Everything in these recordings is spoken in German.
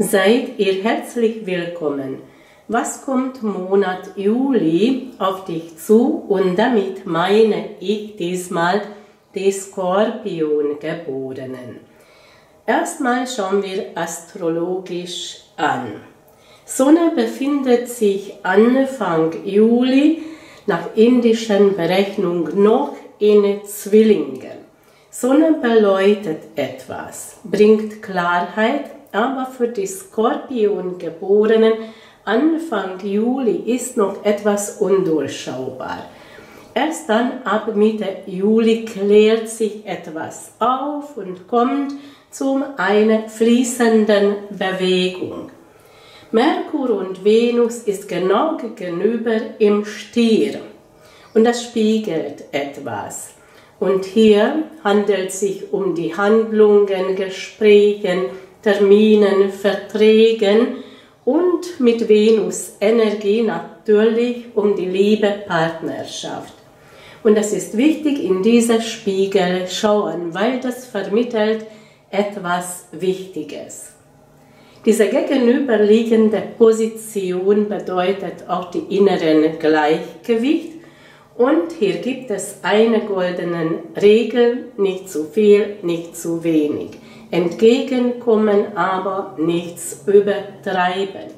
Seid ihr herzlich willkommen. Was kommt Monat Juli auf dich zu? Und damit meine ich diesmal die Skorpiongeborenen. Erstmal schauen wir astrologisch an. Sonne befindet sich Anfang Juli nach indischen Berechnung noch in Zwillingen. Sonne beleuchtet etwas, bringt Klarheit, aber für die Skorpiongeborenen Anfang Juli ist noch etwas undurchschaubar. Erst dann ab Mitte Juli klärt sich etwas auf und kommt zu einer fließenden Bewegung. Merkur und Venus ist genau gegenüber im Stier und das spiegelt etwas. Und hier handelt es sich um die Handlungen, Gesprächen, Terminen, Verträgen und mit Venus Energie natürlich um die Liebe Partnerschaft. Und es ist wichtig, in dieser Spiegel schauen, weil das vermittelt etwas Wichtiges. Diese gegenüberliegende Position bedeutet auch die inneren Gleichgewicht und hier gibt es eine goldene Regel, nicht zu viel, nicht zu wenig entgegenkommen, aber nichts übertreiben.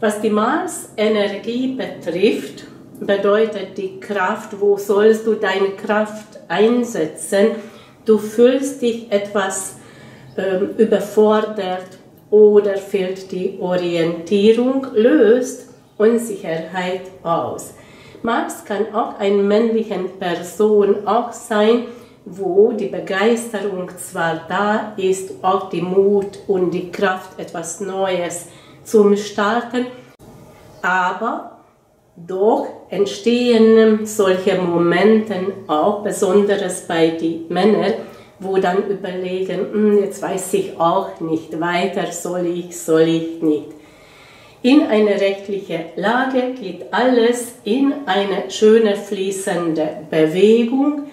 Was die Mars-Energie betrifft, bedeutet die Kraft, wo sollst du deine Kraft einsetzen? Du fühlst dich etwas ähm, überfordert oder fehlt die Orientierung, löst Unsicherheit aus. Mars kann auch eine männliche Person auch sein, wo die Begeisterung zwar da ist, auch die Mut und die Kraft, etwas Neues zum Starten, aber doch entstehen solche Momente auch, besonders bei den Männern, wo dann überlegen, hm, jetzt weiß ich auch nicht weiter, soll ich, soll ich nicht. In eine rechtliche Lage geht alles in eine schöne fließende Bewegung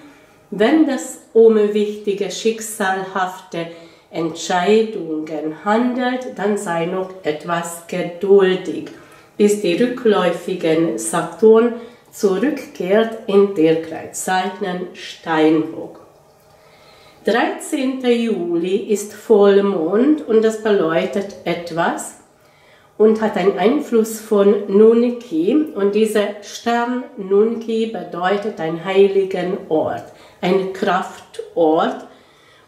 wenn es um wichtige, schicksalhafte Entscheidungen handelt, dann sei noch etwas geduldig, bis die rückläufigen Saturn zurückkehrt in Tierkreiszeichen Steinbock. 13. Juli ist Vollmond und das beleuchtet etwas und hat einen Einfluss von Nunki und dieser Stern Nunki bedeutet einen heiligen Ort ein Kraftort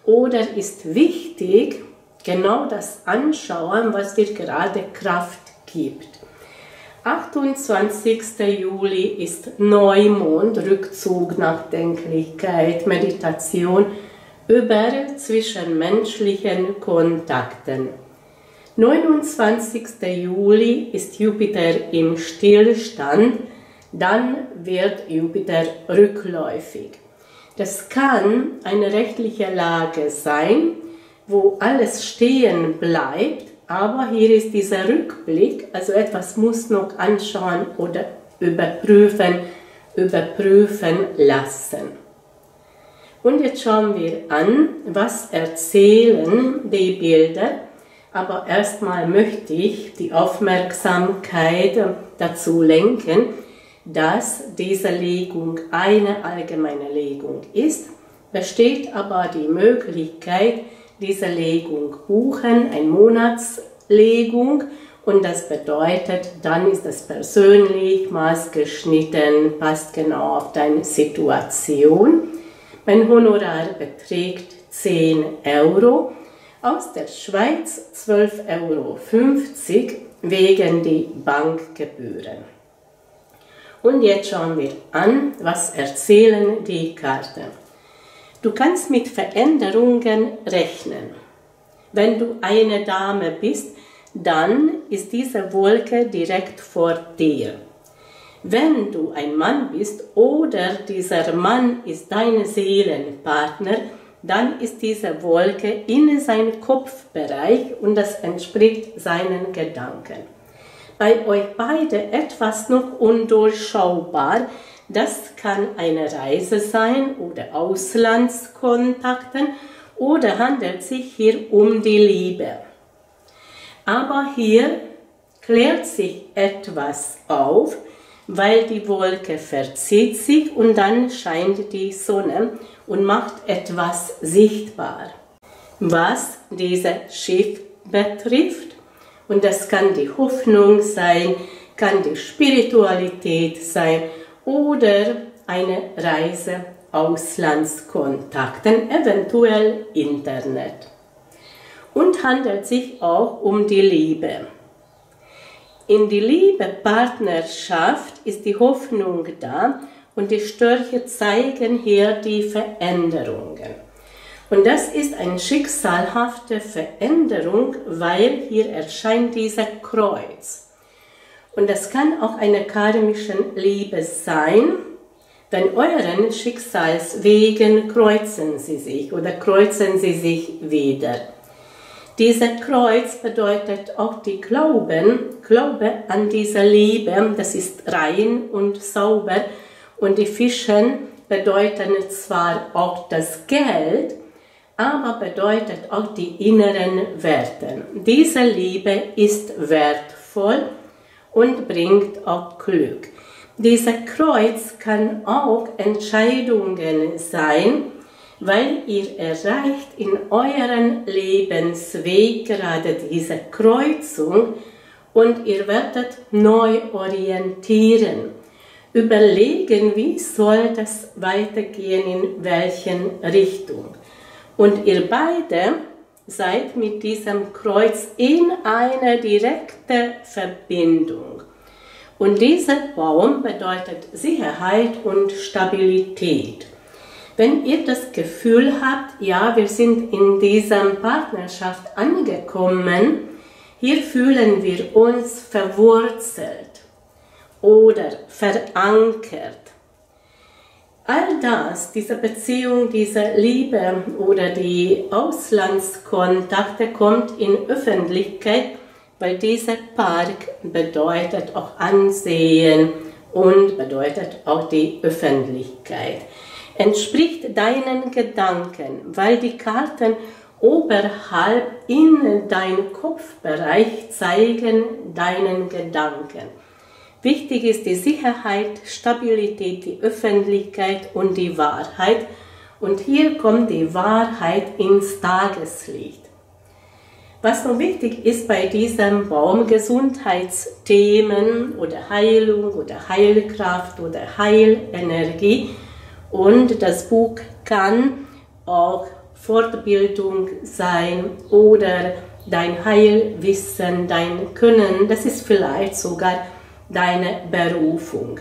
oder ist wichtig, genau das anschauen, was dir gerade Kraft gibt. 28. Juli ist Neumond, Rückzug, Nachdenklichkeit, Meditation über zwischenmenschlichen Kontakten. 29. Juli ist Jupiter im Stillstand, dann wird Jupiter rückläufig. Das kann eine rechtliche Lage sein, wo alles stehen bleibt, aber hier ist dieser Rückblick, also etwas muss noch anschauen oder überprüfen, überprüfen lassen. Und jetzt schauen wir an, was erzählen die Bilder. Aber erstmal möchte ich die Aufmerksamkeit dazu lenken, dass diese Legung eine allgemeine Legung ist, besteht aber die Möglichkeit, diese Legung buchen, eine Monatslegung und das bedeutet, dann ist das persönlich maßgeschnitten, passt genau auf deine Situation. Mein Honorar beträgt 10 Euro, aus der Schweiz 12,50 Euro wegen die Bankgebühren. Und jetzt schauen wir an, was erzählen die Karten. Du kannst mit Veränderungen rechnen. Wenn du eine Dame bist, dann ist diese Wolke direkt vor dir. Wenn du ein Mann bist oder dieser Mann ist dein Seelenpartner, dann ist diese Wolke in seinem Kopfbereich und das entspricht seinen Gedanken bei euch beide etwas noch undurchschaubar. Das kann eine Reise sein oder Auslandskontakten oder handelt sich hier um die Liebe. Aber hier klärt sich etwas auf, weil die Wolke verzieht sich und dann scheint die Sonne und macht etwas sichtbar. Was dieses Schiff betrifft, und das kann die Hoffnung sein, kann die Spiritualität sein oder eine Reise, Auslandskontakten, eventuell Internet. Und handelt sich auch um die Liebe. In die Liebe Partnerschaft ist die Hoffnung da und die Störche zeigen hier die Veränderungen. Und das ist eine schicksalhafte Veränderung, weil hier erscheint dieser Kreuz. Und das kann auch eine karmische Liebe sein, wenn euren Schicksalswegen kreuzen sie sich oder kreuzen sie sich wieder. Dieser Kreuz bedeutet auch die Glauben, Glaube an diese Liebe, das ist rein und sauber. Und die Fischen bedeuten zwar auch das Geld, aber bedeutet auch die inneren Werte. Diese Liebe ist wertvoll und bringt auch Glück. Dieser Kreuz kann auch Entscheidungen sein, weil ihr erreicht in euren Lebensweg gerade diese Kreuzung und ihr werdet neu orientieren. Überlegen, wie soll das weitergehen, in welchen Richtung. Und ihr beide seid mit diesem Kreuz in einer direkten Verbindung. Und dieser Baum bedeutet Sicherheit und Stabilität. Wenn ihr das Gefühl habt, ja, wir sind in dieser Partnerschaft angekommen, hier fühlen wir uns verwurzelt oder verankert. All das, diese Beziehung, diese Liebe oder die Auslandskontakte kommt in Öffentlichkeit, weil dieser Park bedeutet auch Ansehen und bedeutet auch die Öffentlichkeit entspricht deinen Gedanken, weil die Karten oberhalb in deinem Kopfbereich zeigen deinen Gedanken. Wichtig ist die Sicherheit, Stabilität, die Öffentlichkeit und die Wahrheit. Und hier kommt die Wahrheit ins Tageslicht. Was noch wichtig ist bei diesem Baum, Gesundheitsthemen oder Heilung oder Heilkraft oder Heilenergie, und das Buch kann auch Fortbildung sein oder dein Heilwissen, dein Können. Das ist vielleicht sogar deine Berufung.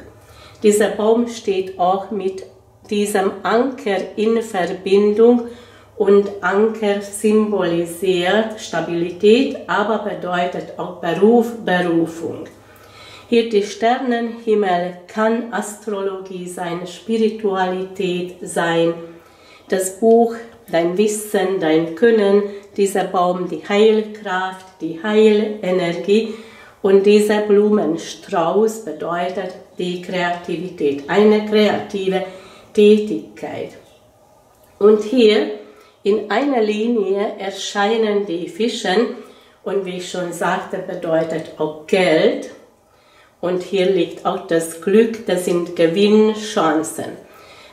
Dieser Baum steht auch mit diesem Anker in Verbindung und Anker symbolisiert Stabilität, aber bedeutet auch Beruf, Berufung. Hier die Sternenhimmel kann Astrologie sein, Spiritualität sein, das Buch, dein Wissen, dein Können, dieser Baum, die Heilkraft, die Heilenergie und dieser Blumenstrauß bedeutet die Kreativität, eine kreative Tätigkeit. Und hier in einer Linie erscheinen die Fischen und wie ich schon sagte, bedeutet auch Geld und hier liegt auch das Glück, das sind Gewinnchancen.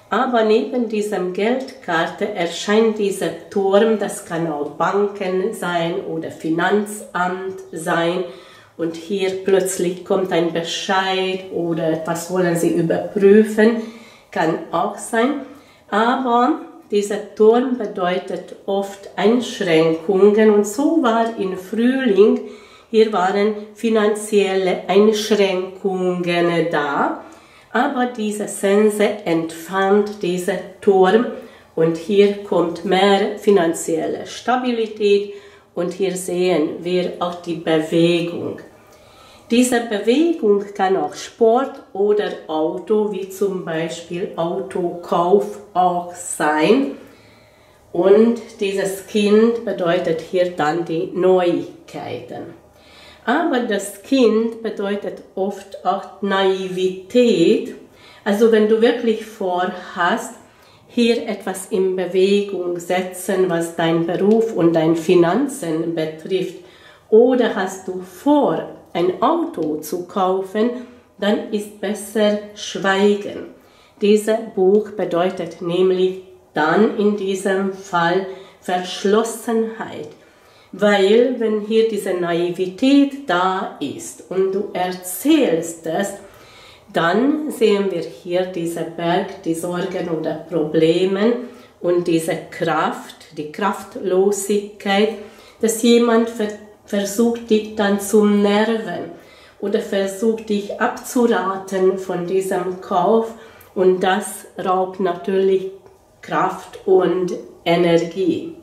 Aber neben diesem Geldkarte erscheint dieser Turm, das kann auch Banken sein oder Finanzamt sein. Und hier plötzlich kommt ein Bescheid oder was wollen Sie überprüfen, kann auch sein. Aber dieser Turm bedeutet oft Einschränkungen und so war im Frühling hier waren finanzielle Einschränkungen da, aber diese Sense entfernt diesen Turm und hier kommt mehr finanzielle Stabilität und hier sehen wir auch die Bewegung. Diese Bewegung kann auch Sport oder Auto, wie zum Beispiel Autokauf auch sein. Und dieses Kind bedeutet hier dann die Neuigkeiten. Aber das Kind bedeutet oft auch Naivität. Also wenn du wirklich vorhast, hier etwas in Bewegung setzen, was dein Beruf und dein Finanzen betrifft, oder hast du vor, ein Auto zu kaufen, dann ist besser schweigen. Dieses Buch bedeutet nämlich dann in diesem Fall Verschlossenheit. Weil wenn hier diese Naivität da ist und du erzählst es, dann sehen wir hier diesen Berg, die Sorgen oder Probleme und diese Kraft, die Kraftlosigkeit, dass jemand versucht, dich dann zu nerven oder versucht, dich abzuraten von diesem Kauf und das raubt natürlich Kraft und Energie.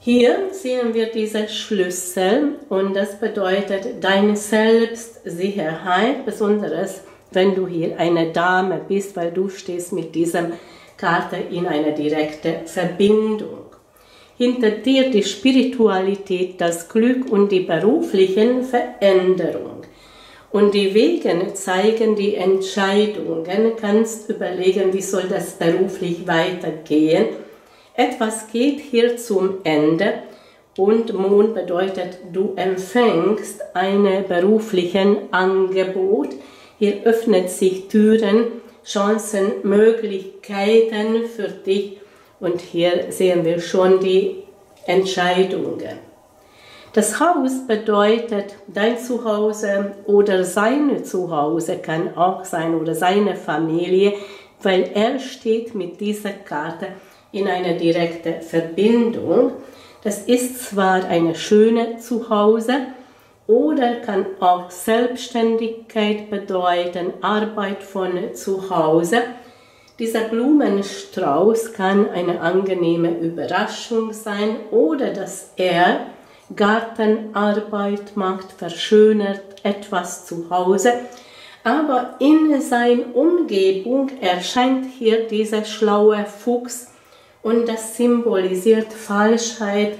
Hier sehen wir diese Schlüssel und das bedeutet deine Selbstsicherheit, besonders wenn du hier eine Dame bist, weil du stehst mit dieser Karte in einer direkten Verbindung. Hinter dir die Spiritualität, das Glück und die beruflichen Veränderungen. Und die Wege zeigen die Entscheidungen. Kannst überlegen, wie soll das beruflich weitergehen etwas geht hier zum Ende und Mond bedeutet, du empfängst ein berufliches Angebot. Hier öffnet sich Türen, Chancen, Möglichkeiten für dich und hier sehen wir schon die Entscheidungen. Das Haus bedeutet dein Zuhause oder seine Zuhause kann auch sein oder seine Familie, weil er steht mit dieser Karte in eine direkte Verbindung. Das ist zwar eine schöne Zuhause oder kann auch Selbstständigkeit bedeuten, Arbeit von zu Hause. Dieser Blumenstrauß kann eine angenehme Überraschung sein oder dass er Gartenarbeit macht, verschönert etwas zu Hause. Aber in seiner Umgebung erscheint hier dieser schlaue Fuchs, und das symbolisiert Falschheit,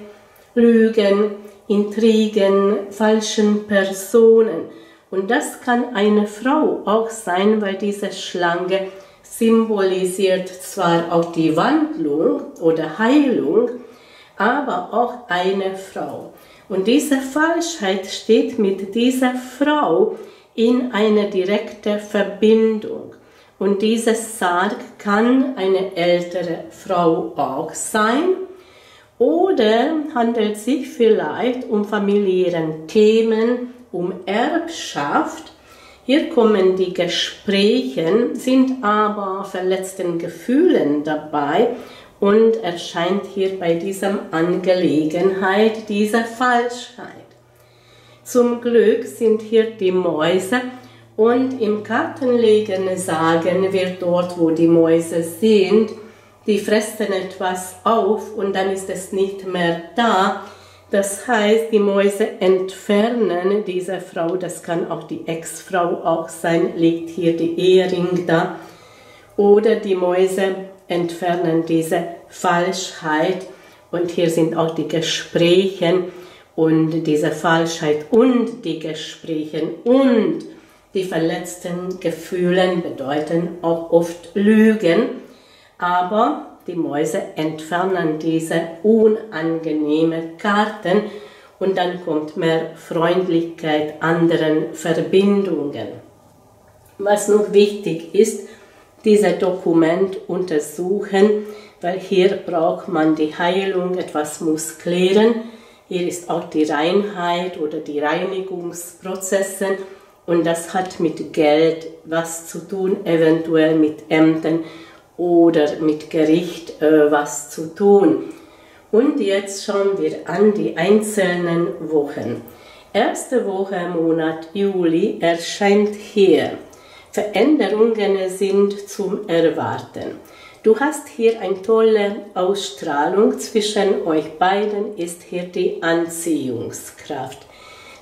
Lügen, Intrigen, falschen Personen. Und das kann eine Frau auch sein, weil diese Schlange symbolisiert zwar auch die Wandlung oder Heilung, aber auch eine Frau. Und diese Falschheit steht mit dieser Frau in einer direkten Verbindung. Und dieses Sarg kann eine ältere Frau auch sein oder handelt sich vielleicht um familiären Themen, um Erbschaft. Hier kommen die Gespräche, sind aber verletzten Gefühlen dabei und erscheint hier bei dieser Angelegenheit diese Falschheit. Zum Glück sind hier die Mäuse und im Kartenlegen sagen wir dort, wo die Mäuse sind, die fressen etwas auf und dann ist es nicht mehr da. Das heißt, die Mäuse entfernen diese Frau, das kann auch die Ex-Frau auch sein, liegt hier die Ehering da. Oder die Mäuse entfernen diese Falschheit. Und hier sind auch die Gespräche und diese Falschheit und die Gespräche und die verletzten Gefühle bedeuten auch oft Lügen, aber die Mäuse entfernen diese unangenehmen Karten und dann kommt mehr Freundlichkeit, anderen Verbindungen. Was noch wichtig ist, dieses Dokument untersuchen, weil hier braucht man die Heilung, etwas muss klären. Hier ist auch die Reinheit oder die Reinigungsprozesse und das hat mit Geld was zu tun, eventuell mit Ämtern oder mit Gericht äh, was zu tun. Und jetzt schauen wir an die einzelnen Wochen. Erste Woche im Monat Juli erscheint hier. Veränderungen sind zum Erwarten. Du hast hier eine tolle Ausstrahlung. Zwischen euch beiden ist hier die Anziehungskraft.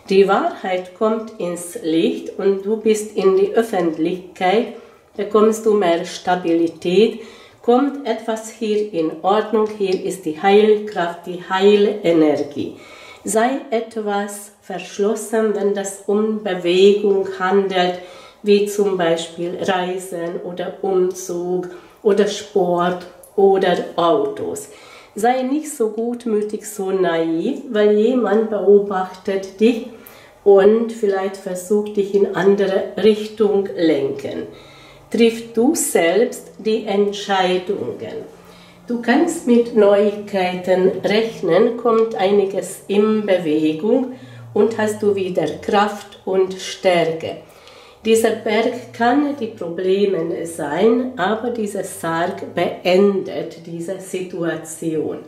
Die Wahrheit kommt ins Licht und du bist in die Öffentlichkeit, bekommst du mehr Stabilität, kommt etwas hier in Ordnung, hier ist die Heilkraft, die Heilenergie. Sei etwas verschlossen, wenn das um Bewegung handelt, wie zum Beispiel Reisen oder Umzug oder Sport oder Autos. Sei nicht so gutmütig, so naiv, weil jemand beobachtet dich und vielleicht versucht dich in andere Richtung lenken. Triff du selbst die Entscheidungen. Du kannst mit Neuigkeiten rechnen, kommt einiges in Bewegung und hast du wieder Kraft und Stärke. Dieser Berg kann die Probleme sein, aber dieser Sarg beendet diese Situation.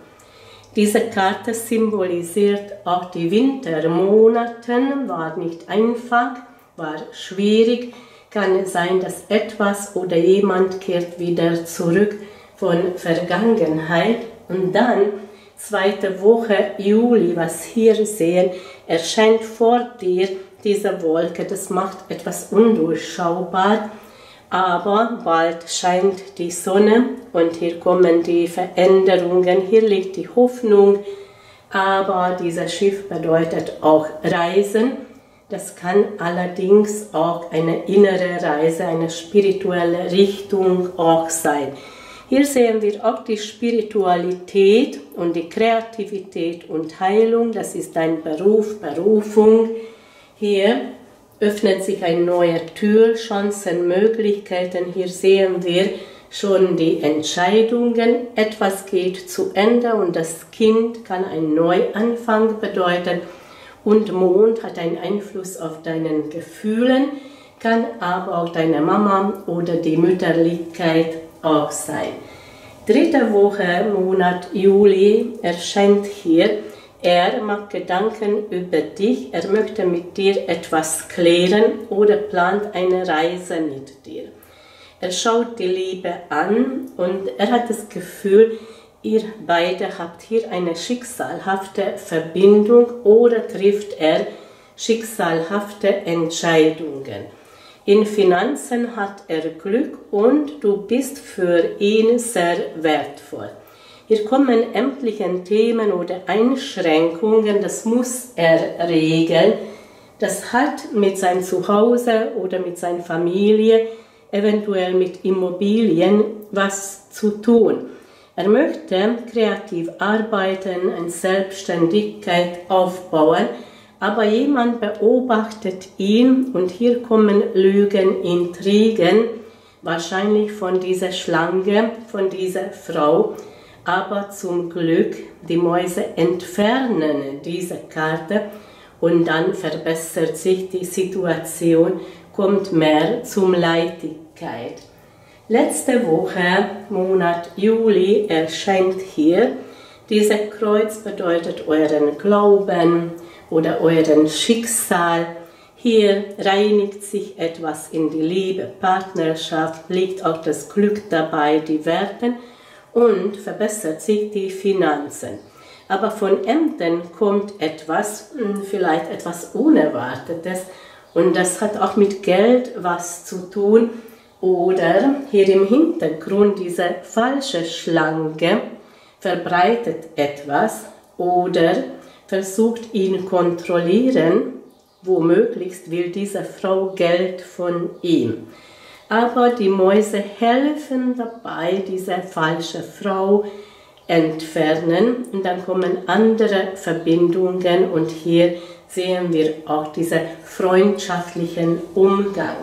Diese Karte symbolisiert auch die Wintermonate, war nicht einfach, war schwierig, kann sein, dass etwas oder jemand kehrt wieder zurück von Vergangenheit und dann zweite Woche Juli, was hier sehen, erscheint vor dir diese Wolke. Das macht etwas undurchschaubar, aber bald scheint die Sonne und hier kommen die Veränderungen, hier liegt die Hoffnung, aber dieses Schiff bedeutet auch Reisen. Das kann allerdings auch eine innere Reise, eine spirituelle Richtung auch sein. Hier sehen wir auch die Spiritualität und die Kreativität und Heilung. Das ist ein Beruf, Berufung. Hier öffnet sich eine neue Tür, Chancen, Möglichkeiten. Hier sehen wir schon die Entscheidungen. Etwas geht zu Ende und das Kind kann einen Neuanfang bedeuten. Und Mond hat einen Einfluss auf deinen Gefühlen, kann aber auch deine Mama oder die Mütterlichkeit auch sein. Dritte Woche, Monat Juli, erscheint hier. Er macht Gedanken über dich, er möchte mit dir etwas klären oder plant eine Reise mit dir. Er schaut die Liebe an und er hat das Gefühl, ihr beide habt hier eine schicksalhafte Verbindung oder trifft er schicksalhafte Entscheidungen. In Finanzen hat er Glück und du bist für ihn sehr wertvoll. Hier kommen ämtliche Themen oder Einschränkungen, das muss er regeln. Das hat mit seinem Zuhause oder mit seiner Familie, eventuell mit Immobilien, was zu tun. Er möchte kreativ arbeiten, eine Selbstständigkeit aufbauen, aber jemand beobachtet ihn und hier kommen Lügen, Intrigen, wahrscheinlich von dieser Schlange, von dieser Frau. Aber zum Glück, die Mäuse entfernen diese Karte und dann verbessert sich die Situation, kommt mehr zum Leichtigkeit. Letzte Woche, Monat Juli, erscheint hier, dieser Kreuz bedeutet euren Glauben, oder euren Schicksal. Hier reinigt sich etwas in die Liebe, Partnerschaft, liegt auch das Glück dabei, die Werte und verbessert sich die Finanzen. Aber von Ämtern kommt etwas, hm, vielleicht etwas Unerwartetes und das hat auch mit Geld was zu tun. Oder hier im Hintergrund diese falsche Schlange verbreitet etwas oder versucht ihn kontrollieren, womöglichst will diese Frau Geld von ihm. Aber die Mäuse helfen dabei, diese falsche Frau entfernen und dann kommen andere Verbindungen und hier sehen wir auch diesen freundschaftlichen Umgang.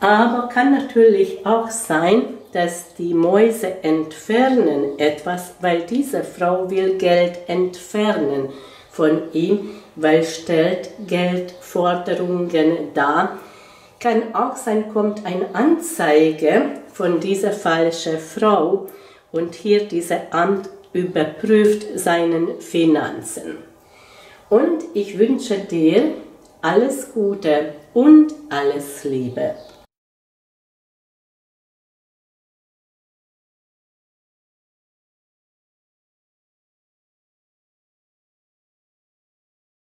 Aber kann natürlich auch sein, dass die Mäuse entfernen etwas, weil diese Frau will Geld entfernen von ihm, weil stellt Geldforderungen dar. Kann auch sein, kommt eine Anzeige von dieser falschen Frau und hier dieser Amt überprüft seinen Finanzen. Und ich wünsche dir alles Gute und alles Liebe.